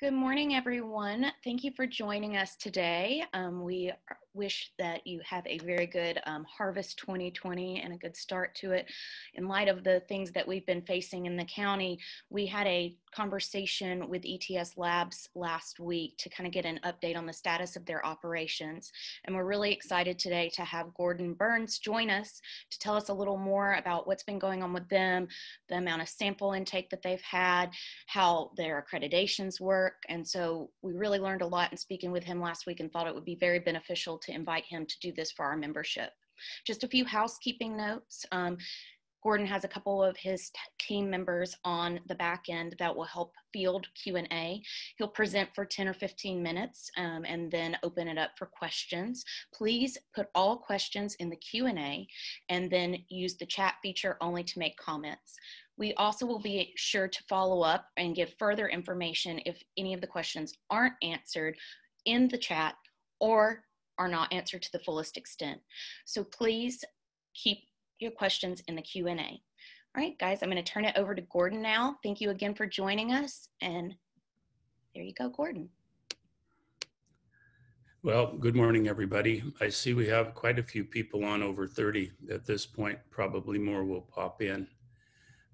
Good morning, everyone. Thank you for joining us today. Um, we wish that you have a very good um, harvest 2020 and a good start to it. In light of the things that we've been facing in the county, we had a conversation with ETS Labs last week to kind of get an update on the status of their operations. And we're really excited today to have Gordon Burns join us to tell us a little more about what's been going on with them, the amount of sample intake that they've had, how their accreditations work. And so we really learned a lot in speaking with him last week and thought it would be very beneficial to invite him to do this for our membership. Just a few housekeeping notes. Um, Gordon has a couple of his team members on the back end that will help field Q&A. He'll present for 10 or 15 minutes um, and then open it up for questions. Please put all questions in the Q&A and then use the chat feature only to make comments. We also will be sure to follow up and give further information if any of the questions aren't answered in the chat or are not answered to the fullest extent. So please keep your questions in the Q&A. All right, guys, I'm going to turn it over to Gordon now. Thank you again for joining us. And there you go, Gordon. Well, good morning, everybody. I see we have quite a few people on over 30 at this point. Probably more will pop in.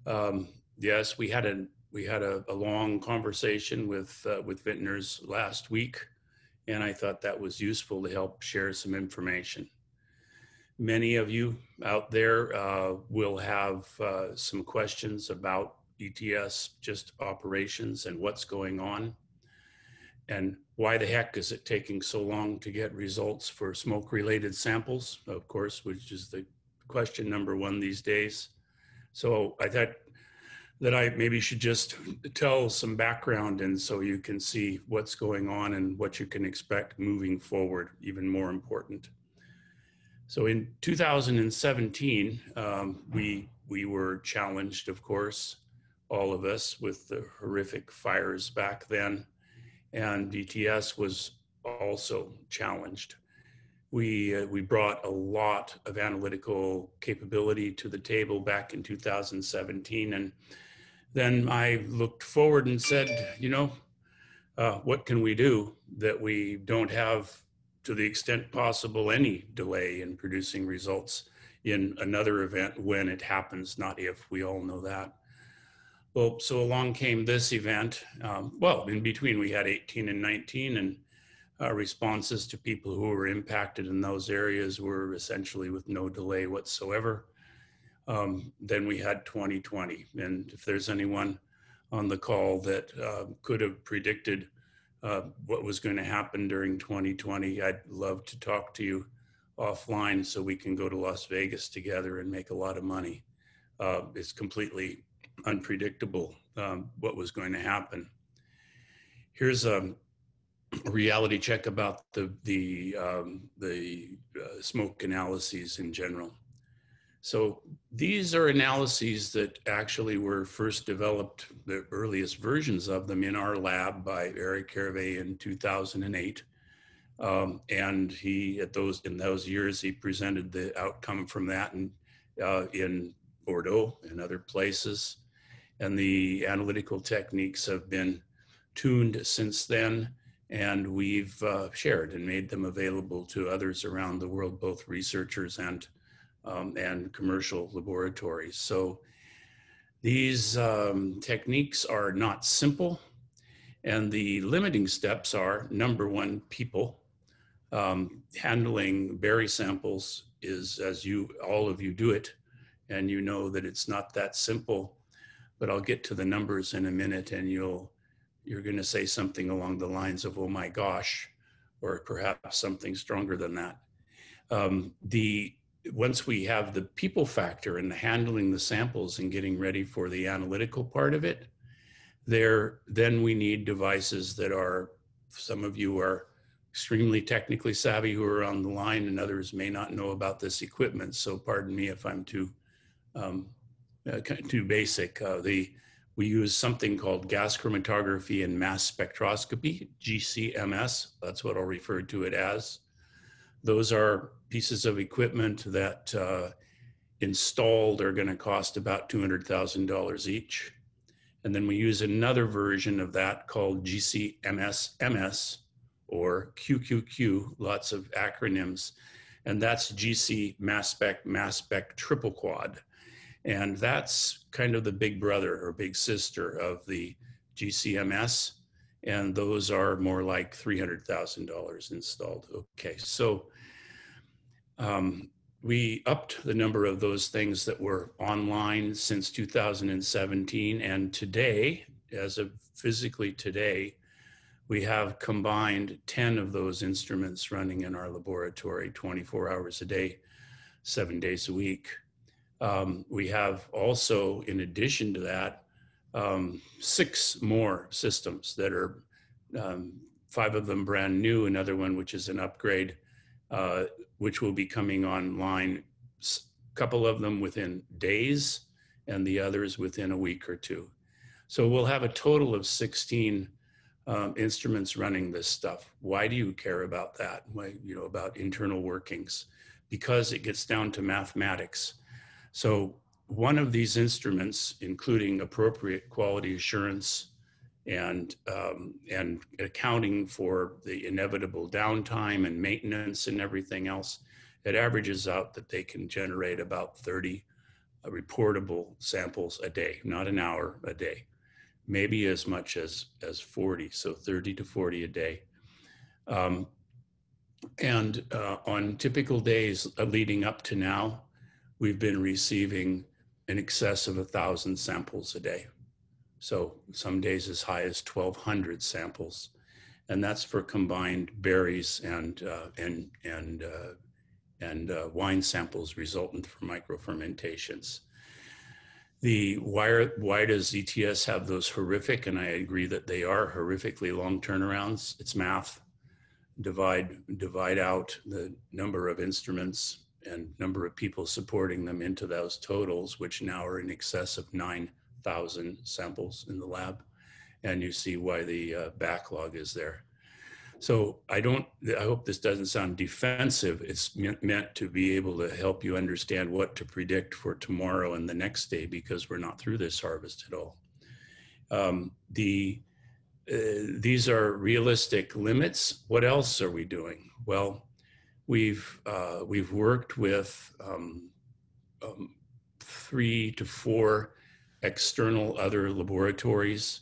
Um, yes, we had a we had a, a long conversation with uh, with vintners last week and I thought that was useful to help share some information. Many of you out there uh, will have uh, some questions about ETS, just operations and what's going on. And why the heck is it taking so long to get results for smoke related samples, of course, which is the question number one these days. So I thought that I maybe should just tell some background and so you can see what's going on and what you can expect moving forward, even more important. So in 2017, um, we, we were challenged, of course, all of us with the horrific fires back then. And ETS was also challenged. We, uh, we brought a lot of analytical capability to the table back in 2017 and then I looked forward and said, you know, uh, what can we do that we don't have, to the extent possible, any delay in producing results in another event when it happens, not if. We all know that. Well, so along came this event. Um, well, in between, we had 18 and 19, and uh, responses to people who were impacted in those areas were essentially with no delay whatsoever. Um, then we had 2020. And if there's anyone on the call that uh, could have predicted uh, what was going to happen during 2020, I'd love to talk to you offline so we can go to Las Vegas together and make a lot of money. Uh, it's completely unpredictable um, what was going to happen. Here's a reality check about the the um, the uh, smoke analyses in general. So these are analyses that actually were first developed, the earliest versions of them in our lab by Eric Hervé in 2008. Um, and he, at those in those years, he presented the outcome from that in, uh, in Bordeaux and other places. And the analytical techniques have been tuned since then, and we've uh, shared and made them available to others around the world, both researchers and um, and commercial laboratories. So these um, techniques are not simple, and the limiting steps are number one, people. Um, handling berry samples is, as you all of you do it, and you know that it's not that simple. But I'll get to the numbers in a minute, and you'll you're going to say something along the lines of "Oh my gosh," or perhaps something stronger than that. Um, the once we have the people factor and handling the samples and getting ready for the analytical part of it, there then we need devices that are some of you are extremely technically savvy who are on the line and others may not know about this equipment. So pardon me if I'm too um, uh, too basic. Uh, the we use something called gas chromatography and mass spectroscopy, GCMS. That's what I'll refer to it as. Those are pieces of equipment that uh, installed are going to cost about $200,000 each. And then we use another version of that called GCMS-MS or QQQ, lots of acronyms. And that's GC mass spec, mass spec triple quad. And that's kind of the big brother or big sister of the GCMS. And those are more like $300,000 installed. Okay, so um, we upped the number of those things that were online since 2017. And today, as of physically today, we have combined 10 of those instruments running in our laboratory 24 hours a day, seven days a week. Um, we have also, in addition to that, um, six more systems that are um, five of them brand new, another one which is an upgrade, uh, which will be coming online, a couple of them within days and the others within a week or two. So we'll have a total of 16 um, instruments running this stuff. Why do you care about that? Why, you know, about internal workings? Because it gets down to mathematics. So one of these instruments, including appropriate quality assurance and, um, and accounting for the inevitable downtime and maintenance and everything else, it averages out that they can generate about 30 uh, reportable samples a day, not an hour, a day, maybe as much as, as 40, so 30 to 40 a day. Um, and uh, on typical days uh, leading up to now, we've been receiving in excess of a thousand samples a day. So some days as high as 1,200 samples, and that's for combined berries and uh, and and uh, and uh, wine samples resultant from microfermentations. The why, why does ETS have those horrific, and I agree that they are horrifically long turnarounds. It's math. Divide divide out the number of instruments and number of people supporting them into those totals, which now are in excess of 9,000 samples in the lab. And you see why the uh, backlog is there. So I don't, I hope this doesn't sound defensive. It's meant to be able to help you understand what to predict for tomorrow and the next day because we're not through this harvest at all. Um, the, uh, these are realistic limits. What else are we doing? Well, We've uh, we've worked with um, um, three to four external other laboratories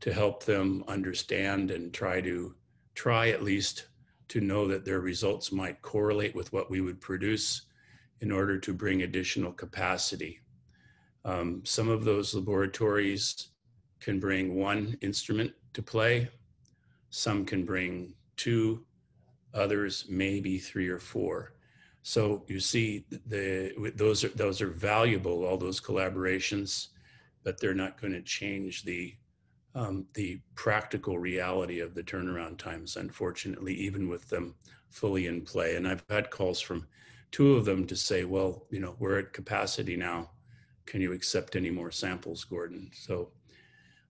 to help them understand and try to try at least to know that their results might correlate with what we would produce in order to bring additional capacity. Um, some of those laboratories can bring one instrument to play. Some can bring two others maybe three or four. So you see, the those are those are valuable, all those collaborations, but they're not going to change the um, the practical reality of the turnaround times. Unfortunately, even with them fully in play, and I've had calls from two of them to say, "Well, you know, we're at capacity now. Can you accept any more samples, Gordon?" So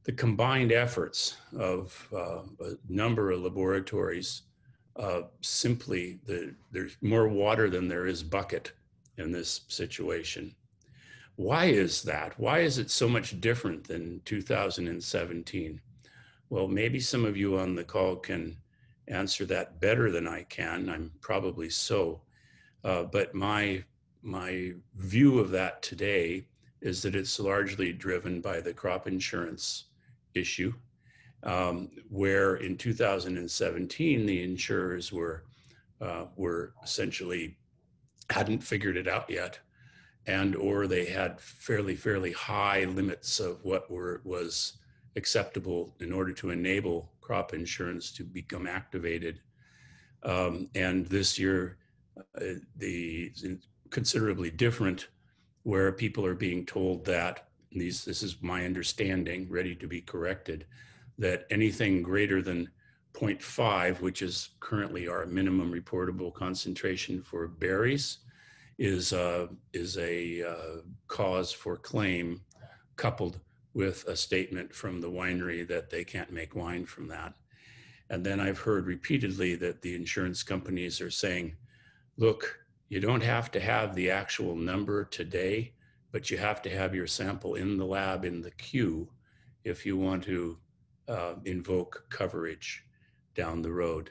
the combined efforts of uh, a number of laboratories uh, simply the, there's more water than there is bucket in this situation. Why is that? Why is it so much different than 2017? Well, maybe some of you on the call can answer that better than I can. I'm probably so. Uh, but my, my view of that today is that it's largely driven by the crop insurance issue um, where in 2017 the insurers were uh, were essentially hadn't figured it out yet, and or they had fairly fairly high limits of what were was acceptable in order to enable crop insurance to become activated. Um, and this year, uh, the considerably different, where people are being told that these this is my understanding, ready to be corrected that anything greater than 0.5, which is currently our minimum reportable concentration for berries, is, uh, is a uh, cause for claim coupled with a statement from the winery that they can't make wine from that. And then I've heard repeatedly that the insurance companies are saying, look, you don't have to have the actual number today, but you have to have your sample in the lab in the queue if you want to uh, invoke coverage down the road.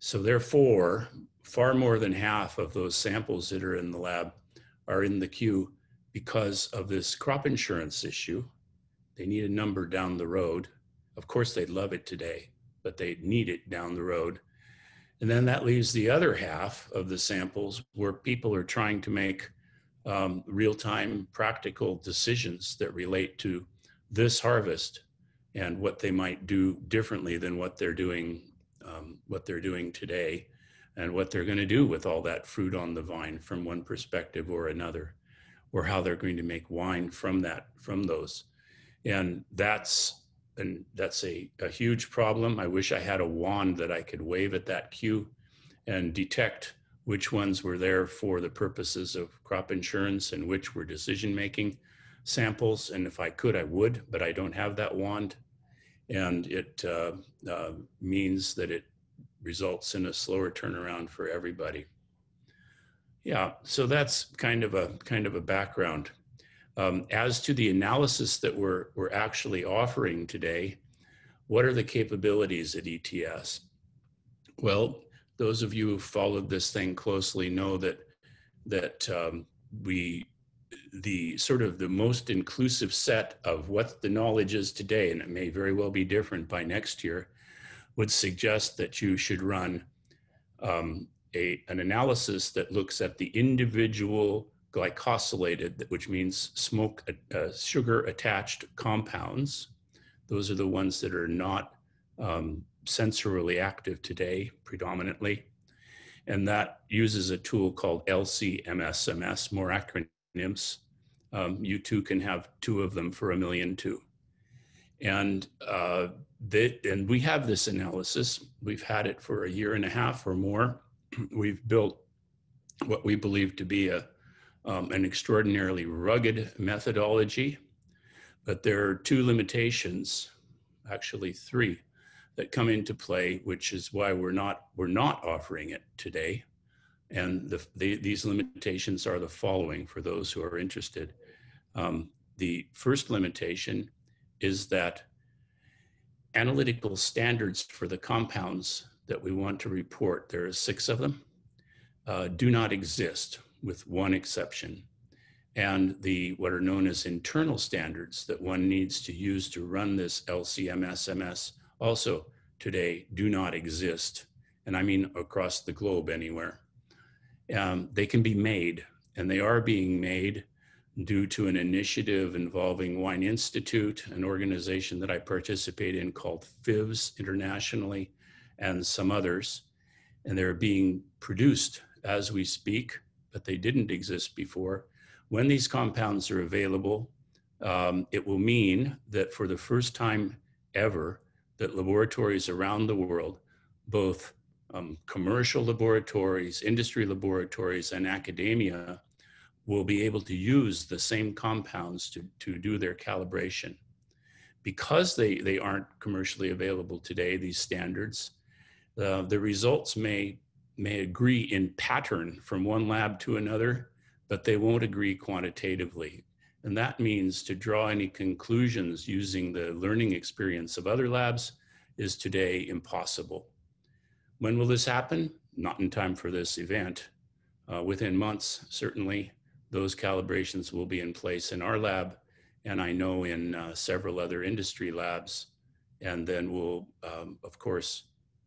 So therefore, far more than half of those samples that are in the lab are in the queue because of this crop insurance issue. They need a number down the road. Of course, they'd love it today, but they need it down the road. And then that leaves the other half of the samples where people are trying to make um, real time practical decisions that relate to this harvest and what they might do differently than what they're doing um, what they're doing today and what they're going to do with all that fruit on the vine from one perspective or another or how they're going to make wine from that from those. And that's and that's a, a huge problem. I wish i had a wand that i could wave at that queue and detect which ones were there for the purposes of crop insurance and which were decision making samples. And if i could i would but i don't have that wand. And it uh, uh, means that it results in a slower turnaround for everybody. Yeah, so that's kind of a kind of a background. Um, as to the analysis that we're we're actually offering today, what are the capabilities at ETS? Well, those of you who followed this thing closely know that that um, we the sort of the most inclusive set of what the knowledge is today, and it may very well be different by next year, would suggest that you should run um, a, an analysis that looks at the individual glycosylated, which means smoke uh, sugar attached compounds. Those are the ones that are not um, sensorily active today, predominantly. And that uses a tool called LCMSMS, more acronym NIMS. Um, you too can have two of them for a million too. And uh, that, and we have this analysis. We've had it for a year and a half or more. We've built what we believe to be a um, an extraordinarily rugged methodology, but there are two limitations, actually three, that come into play, which is why we're not we're not offering it today. And the, the, these limitations are the following for those who are interested. Um, the first limitation is that analytical standards for the compounds that we want to report, there are six of them, uh, do not exist with one exception. And the what are known as internal standards that one needs to use to run this LCMSMS also today do not exist. And I mean across the globe anywhere um, they can be made, and they are being made due to an initiative involving Wine Institute, an organization that I participate in called FIVS internationally, and some others. And they're being produced as we speak, but they didn't exist before. When these compounds are available, um, it will mean that for the first time ever, that laboratories around the world, both um, commercial laboratories, industry laboratories, and academia will be able to use the same compounds to, to do their calibration. Because they, they aren't commercially available today, these standards, uh, the results may, may agree in pattern from one lab to another, but they won't agree quantitatively. And that means to draw any conclusions using the learning experience of other labs is today impossible. When will this happen? Not in time for this event. Uh, within months, certainly, those calibrations will be in place in our lab, and I know in uh, several other industry labs. And then we'll, um, of course,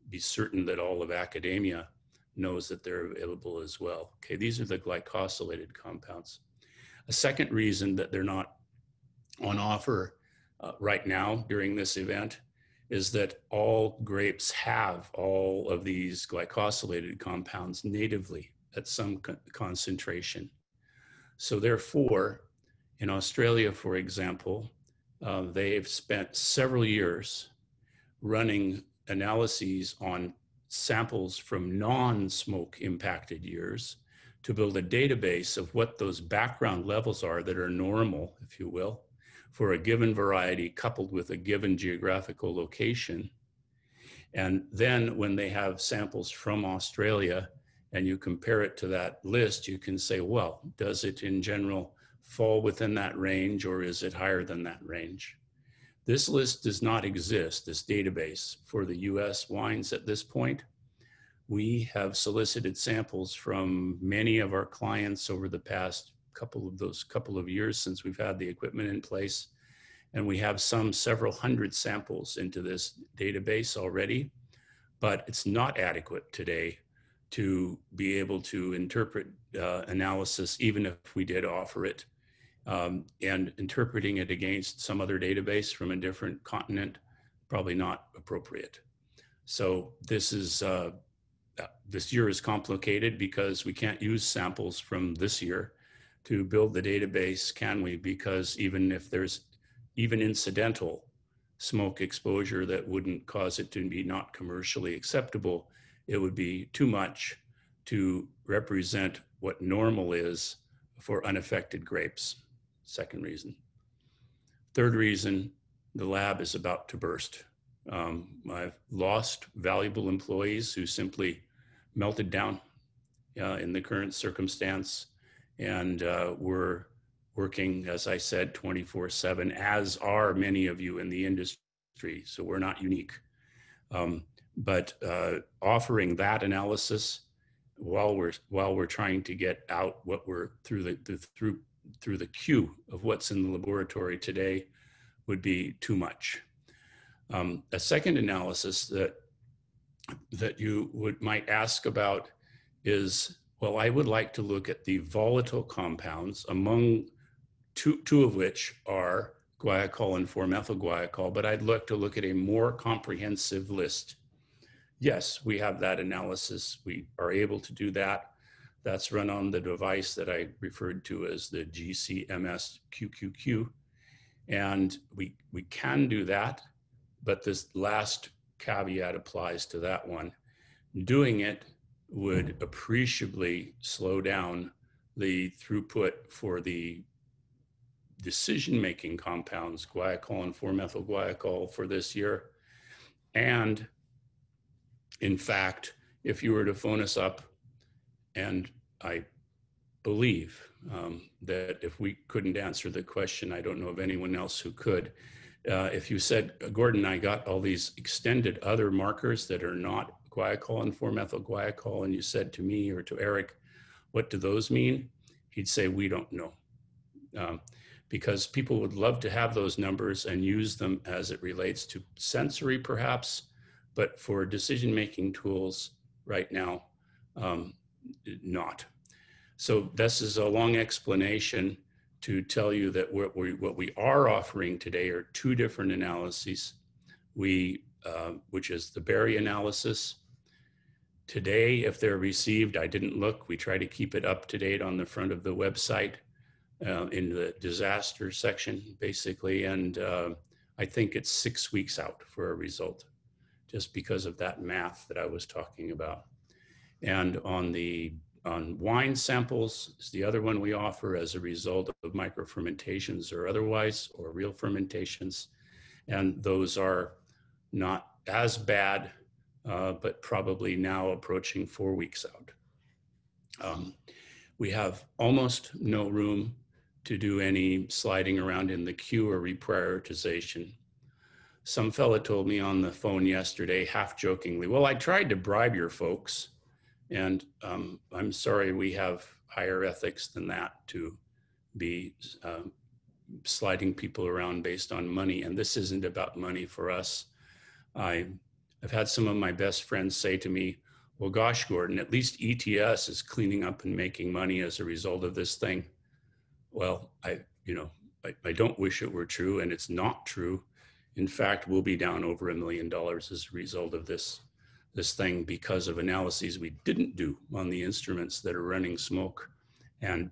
be certain that all of academia knows that they're available as well. Okay, these are the glycosylated compounds. A second reason that they're not on offer uh, right now during this event is that all grapes have all of these glycosylated compounds natively at some co concentration. So therefore, in Australia, for example, uh, they've spent several years running analyses on samples from non-smoke impacted years to build a database of what those background levels are that are normal, if you will, for a given variety coupled with a given geographical location. And then when they have samples from Australia and you compare it to that list, you can say, well, does it in general fall within that range or is it higher than that range? This list does not exist, this database for the US wines at this point. We have solicited samples from many of our clients over the past couple of those couple of years since we've had the equipment in place. And we have some several hundred samples into this database already, but it's not adequate today to be able to interpret uh, analysis, even if we did offer it. Um, and interpreting it against some other database from a different continent, probably not appropriate. So this is uh, uh this year is complicated because we can't use samples from this year to build the database, can we? Because even if there's even incidental smoke exposure that wouldn't cause it to be not commercially acceptable, it would be too much to represent what normal is for unaffected grapes. Second reason. Third reason, the lab is about to burst. Um, I've lost valuable employees who simply melted down uh, in the current circumstance and uh, we're working, as I said, 24 7, as are many of you in the industry. So we're not unique. Um, but uh, offering that analysis while we're while we're trying to get out what we're through the, the through through the queue of what's in the laboratory today would be too much. Um, a second analysis that that you would might ask about is well, I would like to look at the volatile compounds, among two, two of which are guaiacol and 4-methyl guaiacol, but I'd like to look at a more comprehensive list. Yes, we have that analysis. We are able to do that. That's run on the device that I referred to as the GCMS QQQ. And we, we can do that, but this last caveat applies to that one. Doing it would appreciably slow down the throughput for the decision-making compounds, guaiacol and 4-methyl guaiacol for this year. And in fact, if you were to phone us up, and I believe um, that if we couldn't answer the question, I don't know of anyone else who could. Uh, if you said, Gordon, I got all these extended other markers that are not guaiacol and 4-methyl guaiacol, and you said to me or to Eric, what do those mean? He'd say, we don't know. Um, because people would love to have those numbers and use them as it relates to sensory perhaps, but for decision-making tools right now, um, not. So this is a long explanation to tell you that what we, what we are offering today are two different analyses. We, uh, which is the Berry analysis Today, if they're received, I didn't look. We try to keep it up to date on the front of the website uh, in the disaster section, basically. And uh, I think it's six weeks out for a result, just because of that math that I was talking about. And on the on wine samples is the other one we offer as a result of microfermentations or otherwise, or real fermentations. And those are not as bad uh, but probably now approaching four weeks out. Um, we have almost no room to do any sliding around in the queue or reprioritization. Some fella told me on the phone yesterday, half jokingly, well, I tried to bribe your folks. And um, I'm sorry, we have higher ethics than that to be uh, sliding people around based on money. And this isn't about money for us. I I've had some of my best friends say to me, well, gosh, Gordon, at least ETS is cleaning up and making money as a result of this thing. Well, I, you know, I, I don't wish it were true and it's not true. In fact, we'll be down over a million dollars as a result of this, this thing because of analyses we didn't do on the instruments that are running smoke. And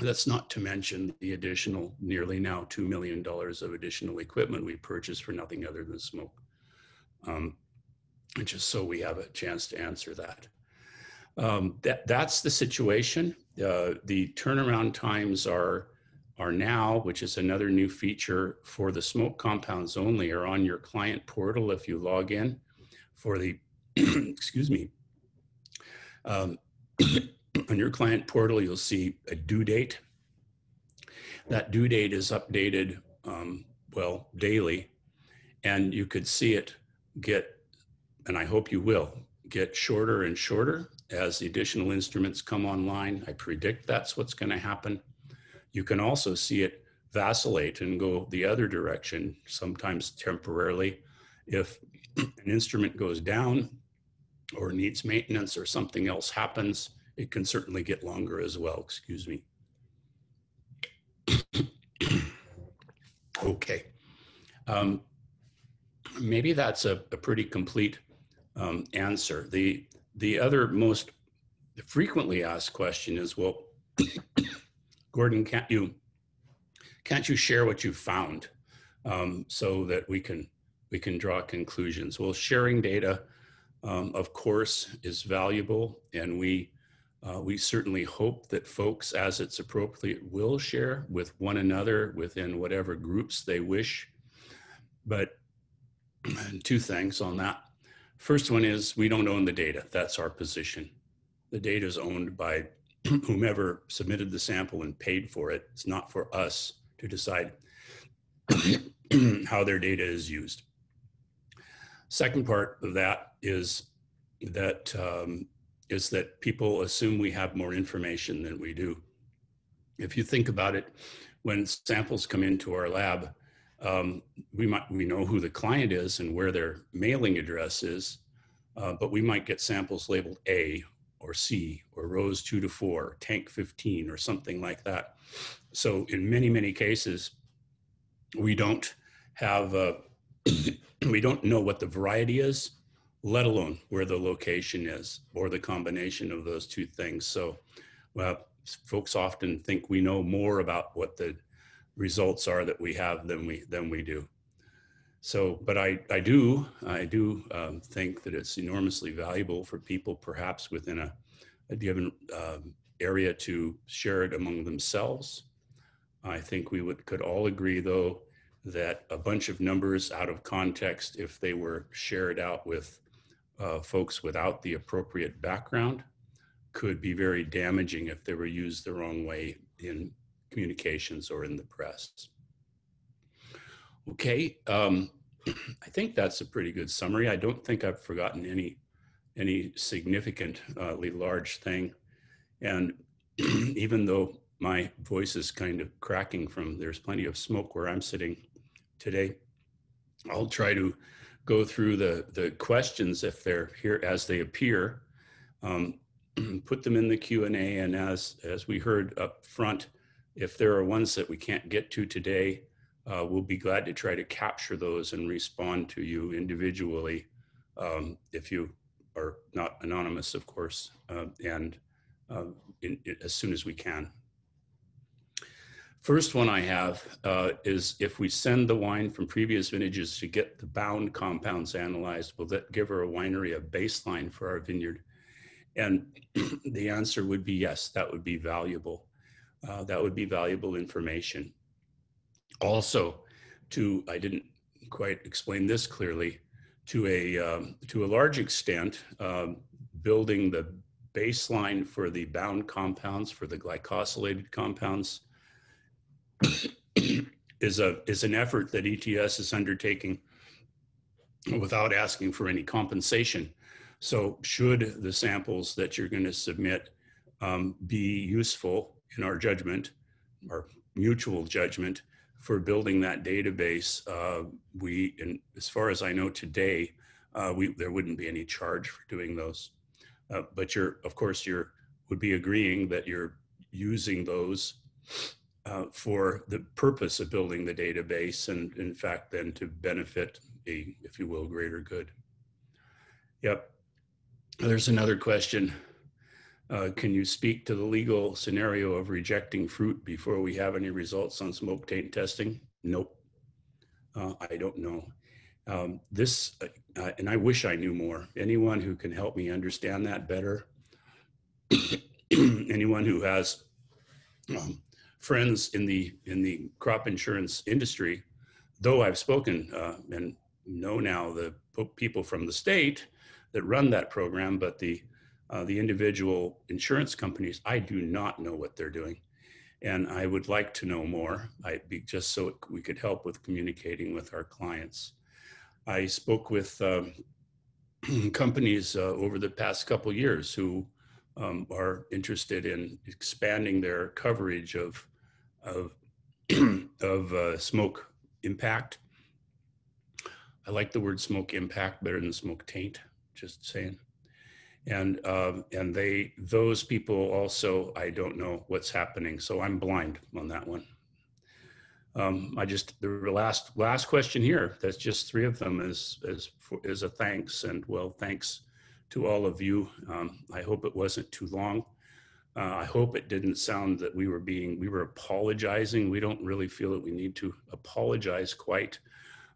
that's not to mention the additional nearly now $2 million of additional equipment we purchased for nothing other than smoke. Um, just so we have a chance to answer that. Um, that that's the situation. Uh, the turnaround times are are now, which is another new feature for the smoke compounds only, are on your client portal if you log in. For the, excuse me, um, on your client portal, you'll see a due date. That due date is updated um, well, daily, and you could see it get, and I hope you will, get shorter and shorter as the additional instruments come online. I predict that's what's going to happen. You can also see it vacillate and go the other direction, sometimes temporarily. If an instrument goes down or needs maintenance or something else happens, it can certainly get longer as well. Excuse me. okay. Um, maybe that's a, a pretty complete um, answer. The, the other most frequently asked question is, well, Gordon, can't you can't you share what you found um, so that we can we can draw conclusions? Well, sharing data, um, of course, is valuable, and we uh, we certainly hope that folks, as it's appropriate, will share with one another within whatever groups they wish. But two things on that. First one is we don't own the data. That's our position. The data is owned by whomever submitted the sample and paid for it. It's not for us to decide how their data is used. Second part of that is that um, is that people assume we have more information than we do. If you think about it, when samples come into our lab, um, we might we know who the client is and where their mailing address is, uh, but we might get samples labeled A or C or rows two to four, tank 15 or something like that. So in many, many cases, we don't have, we don't know what the variety is, let alone where the location is or the combination of those two things. So well, folks often think we know more about what the results are that we have than we, than we do. So, but I, I do, I do um, think that it's enormously valuable for people perhaps within a, a given um, area to share it among themselves. I think we would, could all agree though, that a bunch of numbers out of context, if they were shared out with uh, folks without the appropriate background, could be very damaging if they were used the wrong way in communications or in the press. Okay, um, I think that's a pretty good summary. I don't think I've forgotten any any significantly large thing. And even though my voice is kind of cracking from there's plenty of smoke where I'm sitting today, I'll try to go through the the questions if they're here as they appear. Um, put them in the Q&A and as as we heard up front, if there are ones that we can't get to today, uh, we'll be glad to try to capture those and respond to you individually um, if you are not anonymous, of course, uh, and uh, in, in, as soon as we can. First one I have uh, is if we send the wine from previous vintages to get the bound compounds analyzed, will that give our winery a baseline for our vineyard? And the answer would be yes, that would be valuable. Uh, that would be valuable information. Also, to, I didn't quite explain this clearly, to a, um, to a large extent, um, building the baseline for the bound compounds, for the glycosylated compounds, is, a, is an effort that ETS is undertaking without asking for any compensation. So should the samples that you're going to submit um, be useful in our judgment, our mutual judgment, for building that database, uh, we, and as far as I know today, uh, we, there wouldn't be any charge for doing those. Uh, but you're, of course, you're would be agreeing that you're using those uh, for the purpose of building the database, and in fact, then to benefit a, if you will, greater good. Yep. There's another question. Uh, can you speak to the legal scenario of rejecting fruit before we have any results on smoke taint testing? Nope. Uh, I don't know. Um, this, uh, and I wish I knew more. Anyone who can help me understand that better, anyone who has um, friends in the in the crop insurance industry, though I've spoken uh, and know now the people from the state that run that program, but the uh, the individual insurance companies, I do not know what they're doing. And I would like to know more, I'd be just so we could help with communicating with our clients. I spoke with um, companies uh, over the past couple years who um, are interested in expanding their coverage of of of uh, smoke impact. I like the word smoke impact better than smoke taint. Just saying. And um, and they those people also I don't know what's happening, so I'm blind on that one. Um, I just the last last question here. That's just three of them is is is a thanks and well thanks to all of you. Um, I hope it wasn't too long. Uh, I hope it didn't sound that we were being, we were apologizing. We don't really feel that we need to apologize quite,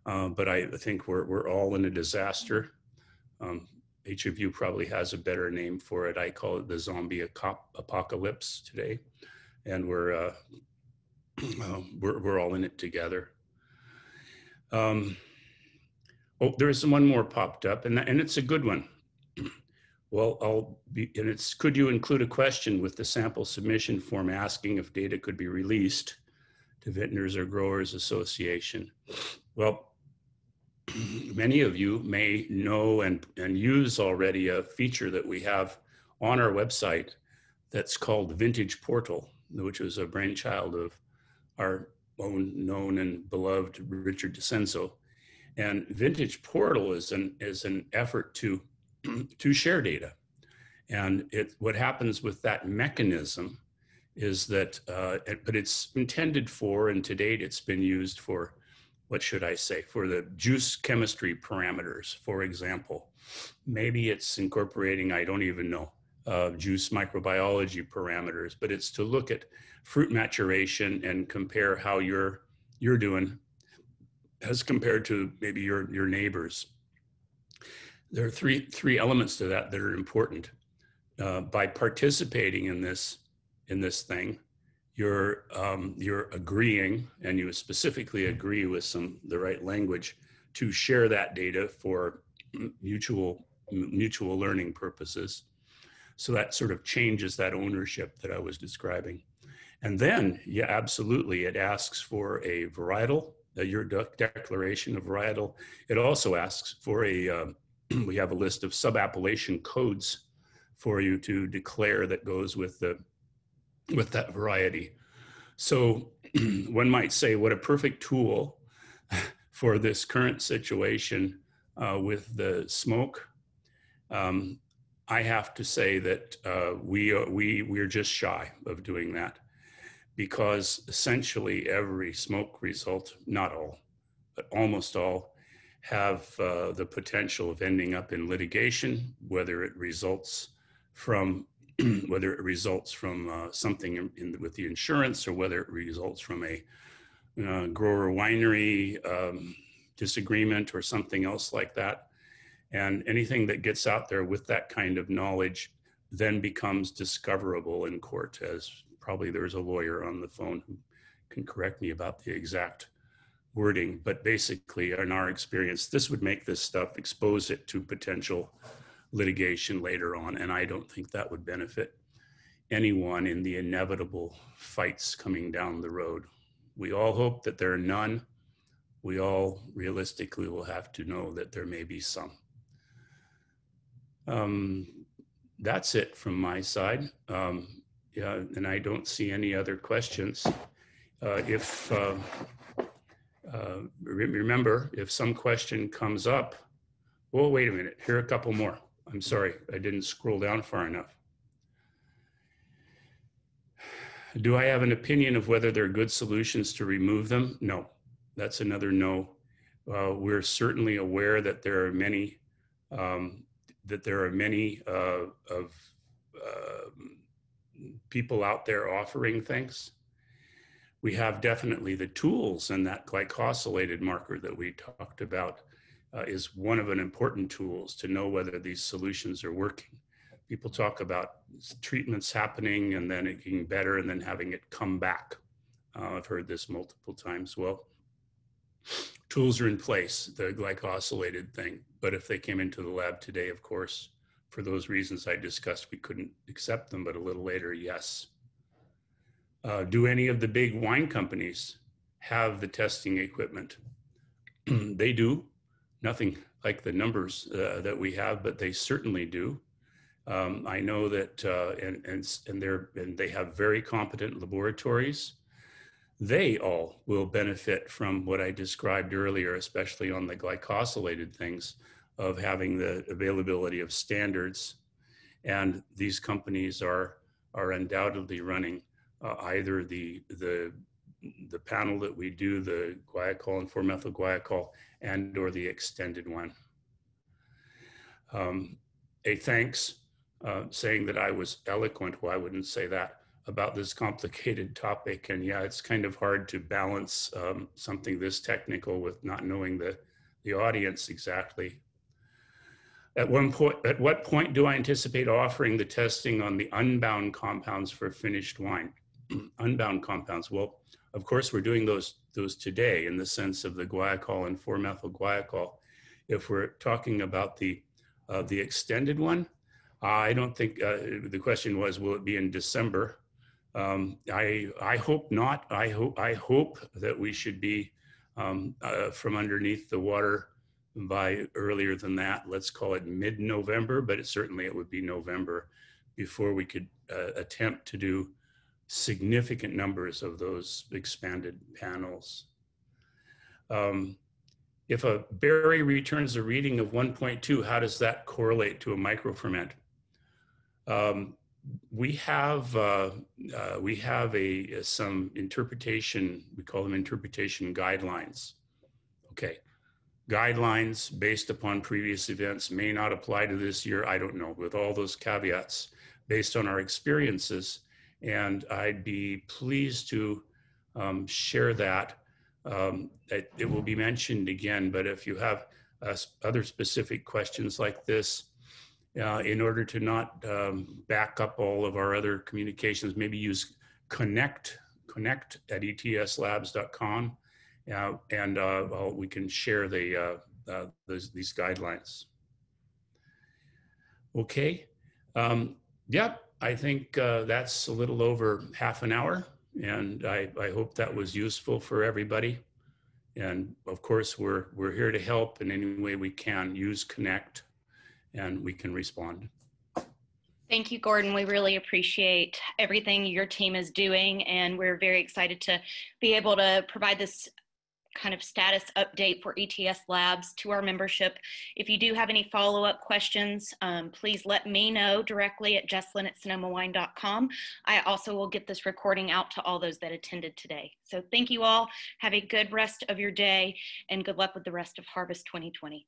uh, but I think we're, we're all in a disaster. Um, each of you probably has a better name for it. I call it the zombie apocalypse today. And we're, uh, we're, we're all in it together. Um, oh, there's one more popped up and, that, and it's a good one. Well, I'll be, and it's, could you include a question with the sample submission form asking if data could be released to Vintners or Growers Association? Well, many of you may know and, and use already a feature that we have on our website that's called Vintage Portal, which was a brainchild of our own known and beloved Richard DeCenzo. And Vintage Portal is an, is an effort to to share data. And it, what happens with that mechanism is that, uh, but it's intended for, and to date it's been used for, what should I say, for the juice chemistry parameters, for example. Maybe it's incorporating, I don't even know, uh, juice microbiology parameters, but it's to look at fruit maturation and compare how you're, you're doing as compared to maybe your, your neighbors there are three three elements to that that are important. Uh, by participating in this in this thing, you're um, you're agreeing, and you specifically agree with some the right language to share that data for mutual mutual learning purposes. So that sort of changes that ownership that I was describing. And then, yeah, absolutely, it asks for a varietal, uh, your de declaration of varietal. It also asks for a um, we have a list of sub-appellation codes for you to declare that goes with the with that variety. So one might say, what a perfect tool for this current situation uh, with the smoke. Um, I have to say that uh, we are, we we're just shy of doing that because essentially every smoke result, not all, but almost all, have uh, the potential of ending up in litigation, whether it results from whether it results from uh, something in, in, with the insurance or whether it results from a uh, grower winery um, disagreement or something else like that. And anything that gets out there with that kind of knowledge then becomes discoverable in court, as probably there's a lawyer on the phone who can correct me about the exact wording, but basically, in our experience, this would make this stuff expose it to potential litigation later on. And I don't think that would benefit anyone in the inevitable fights coming down the road. We all hope that there are none. We all realistically will have to know that there may be some. Um, that's it from my side. Um, yeah, and I don't see any other questions. Uh, if uh, uh, remember, if some question comes up, well, wait a minute, here are a couple more. I'm sorry, I didn't scroll down far enough. Do I have an opinion of whether there are good solutions to remove them? No, that's another no. Uh, we're certainly aware that there are many um, that there are many uh, of uh, people out there offering things we have definitely the tools and that glycosylated marker that we talked about uh, is one of an important tools to know whether these solutions are working. People talk about treatments happening and then it getting better and then having it come back. Uh, I've heard this multiple times. Well, tools are in place, the glycosylated thing. But if they came into the lab today, of course, for those reasons I discussed, we couldn't accept them, but a little later, yes. Uh, do any of the big wine companies have the testing equipment? they do. Nothing like the numbers uh, that we have, but they certainly do. Um, I know that, uh, and and and they're and they have very competent laboratories. They all will benefit from what I described earlier, especially on the glycosylated things, of having the availability of standards. And these companies are are undoubtedly running uh, either the the the panel that we do, the guaiacol and 4-methyl guaiacol, and or the extended one. Um, a thanks uh, saying that I was eloquent. Well, I wouldn't say that about this complicated topic. And yeah, it's kind of hard to balance um, something this technical with not knowing the, the audience exactly. At one point, at what point do I anticipate offering the testing on the unbound compounds for finished wine? unbound compounds. Well, of course, we're doing those those today in the sense of the guaiacol and 4-methyl guaiacol. If we're talking about the uh, the extended one, I don't think uh, the question was, will it be in December? Um, I I hope not. I hope I hope that we should be um, uh, from underneath the water by earlier than that. Let's call it mid-November, but it, certainly it would be November before we could uh, attempt to do significant numbers of those expanded panels. Um, if a berry returns a reading of 1.2, how does that correlate to a microferment? Um, we have uh, uh, we have a some interpretation. We call them interpretation guidelines. Okay, guidelines based upon previous events may not apply to this year. I don't know. With all those caveats, based on our experiences, and I'd be pleased to um, share that. Um, it, it, will be mentioned again, but if you have uh, other specific questions like this, uh, in order to not um, back up all of our other communications, maybe use connect, connect at etslabs.com, uh, and uh, well, we can share the, uh, uh, those, these guidelines. Okay, um, yep, I think uh, that's a little over half an hour, and I, I hope that was useful for everybody. And of course, we're, we're here to help in any way we can. Use Connect and we can respond. Thank you, Gordon. We really appreciate everything your team is doing, and we're very excited to be able to provide this kind of status update for ETS Labs to our membership. If you do have any follow-up questions, um, please let me know directly at jesslyn at sonomawine.com. I also will get this recording out to all those that attended today. So thank you all. Have a good rest of your day and good luck with the rest of Harvest 2020.